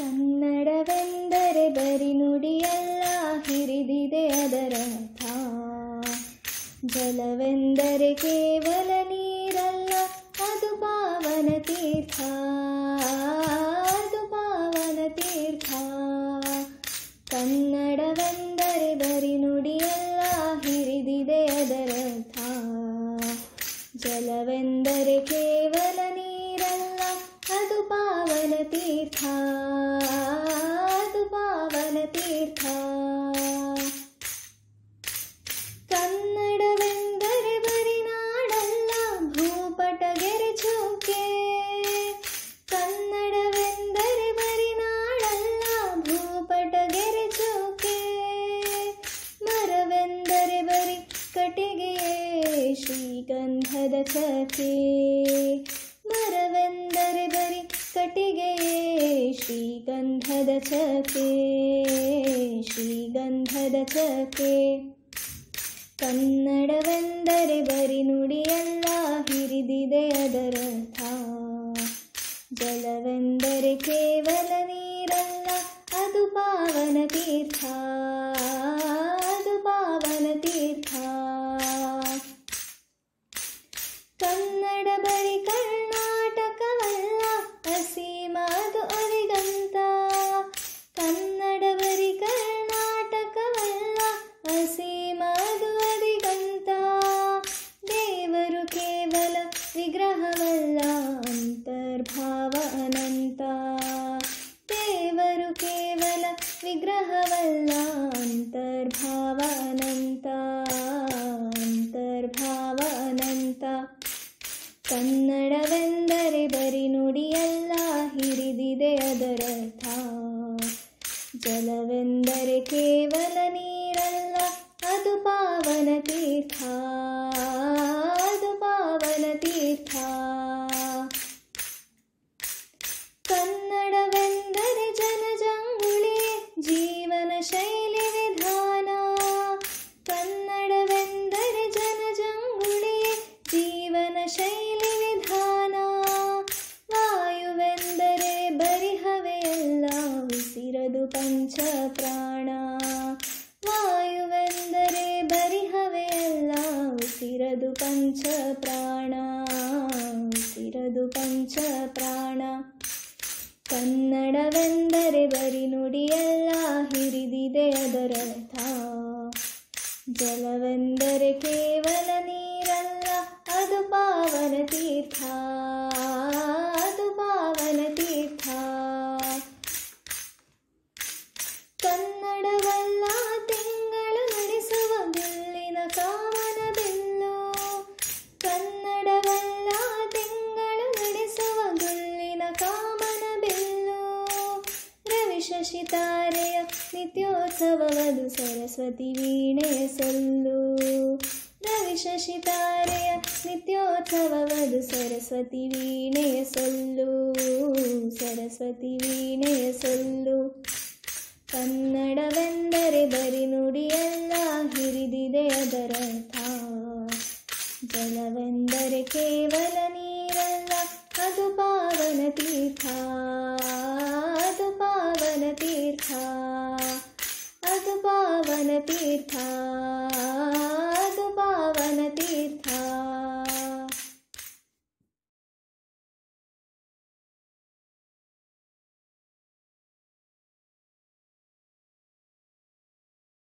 ಕನ್ನಡವೆಂದರೆ ಬರಿ ನುಡಿಯಲ್ಲ, ಹಿರಿದಿದೆ ಅದರ ಅರ್ಥ. ಜಲವೆಂದರೆ ಕೇವಲ ನೀರಲ್ಲ, ಅದು ಪಾವನ ತೀರ್ಥ. ಅದು ಪಾವನ ತೀರ್ಥ. ಕನ್ನಡವೆಂದರೆ ಬರಿ ನುಡಿಯಲ್ಲ, ಹಿರಿದಿದೆ ಅದರ ಅರ್ಥ. ಜಲವೆಂದರೆ ಕೇವಲ ನೀರಲ್ಲ, ಅದು ಪಾವನ ತೀರ್ಥ. ಶ್ರೀಗಂಧದ ಚಕೆ ಮರವೆಂದರೆ ಬರಿ ಕಟ್ಟಿಗೆಯೇ ಶ್ರೀಗಂಧದ ಚಕೆ ಶ್ರೀಗಂಧದ ಚಕೆ ಕನ್ನಡವೆಂದರೆ ಬರಿ ನುಡಿಯಲ್ಲ, ಹಿರಿದಿದೆ ಅದರ ಅರ್ಥ. ಜಲವೆಂದರೆ ಕೇವಲ ನೀರಲ್ಲ, ಅದು ಪಾವನ ತೀರ್ಥ. ಕನ್ನಡ ಬರಿ ಕರ್ನಾಟಕವಲ್ಲ ಅಸೀಮ ಅದು ಅರಿಗಂತ ಕನ್ನಡ ಬರಿ ಕರ್ನಾಟಕವಲ್ಲ ಅಸೀಮ ಅದು ಅರಿಗಂತ ದೇವರು ಕೇವಲ ವಿಗ್ರಹವಲ್ಲ ಅಂತರ್ಭಾವ ಅನಂತ ತೀರ್ಥ ಉಸಿರದು ಪಂಚ ಪ್ರಾಣ, ಸಿರದು ಪಂಚ ಪ್ರಾಣ. ಕನ್ನಡವೆಂದರೆ ಬರಿ ನುಡಿಯಲ್ಲ, ಹಿರಿದಿದೆ ಅದರ ಅರ್ಥ. ಜಲವೆಂದರೆ ಕೇವಲ ನೀರಲ್ಲ, ಅದು ಪಾವನ ತೀರ್ಥ. ತಾರೆಯ ನಿತ್ಯೋತ್ಸವವದು ಸರಸ್ವತಿ ವೀಣೆ ಸೊಲ್ಲು. ರವಿ ಶಶಿ ತಾರೆಯ ನಿತ್ಯೋತ್ಸವವದು ಸರಸ್ವತಿ ವೀಣೆ ಸೊಲ್ಲು. ಸರಸ್ವತಿ ವೀಣೆ ಸೊಲ್ಲು. ಕನ್ನಡವೆಂದರೆ ಬರಿ ನುಡಿಯಲ್ಲ, ಹಿರಿದಿದೆ ಅದರ ಅರ್ಥ. ಜಲವೆಂದರೆ ಕೇವಲ ನೀರಲ್ಲ, ಅದು ಪಾವನ ತೀರ್ಥ. ಪಾವನ